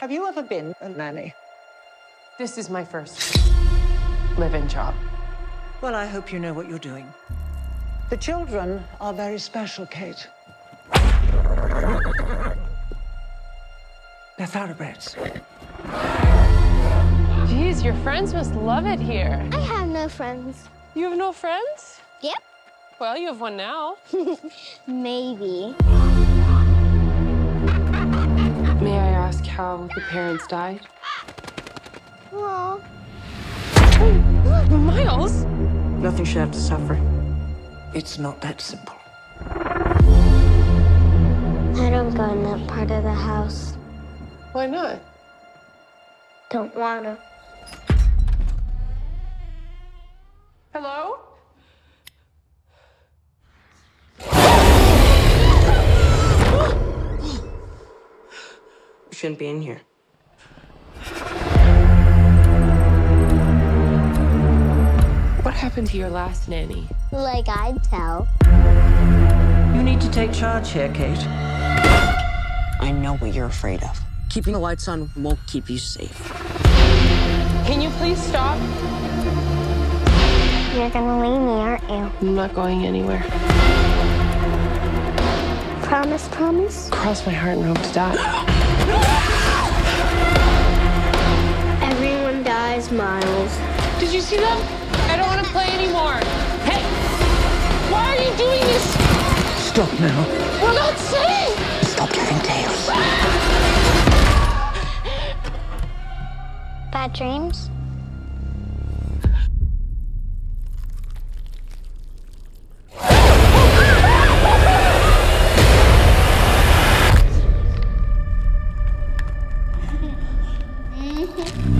Have you ever been a nanny? This is my first live-in job. Well, I hope you know what you're doing. The children are very special, Kate. They're thoroughbreds. Geez, your friends must love it here. I have no friends. You have no friends? Yep. Well, you have one now. Maybe. Ask how the parents died? Well, Miles? Nothing should have to suffer. It's not that simple. I don't go in that part of the house. Why not? Don't wanna. Hello? Shouldn't be in here. What happened to your last nanny? Like I'd tell. You need to take charge here, Kate. I know what you're afraid of. Keeping the lights on won't keep you safe. Can you please stop? You're gonna leave me, aren't you? I'm not going anywhere. Promise, promise? Cross my heart and hope to die. Everyone dies, Miles. Did you see them? I don't want to play anymore. Hey! Why are you doing this? Stop now. We're not safe! Stop giving tales. Ah! Bad dreams? Mm-hmm.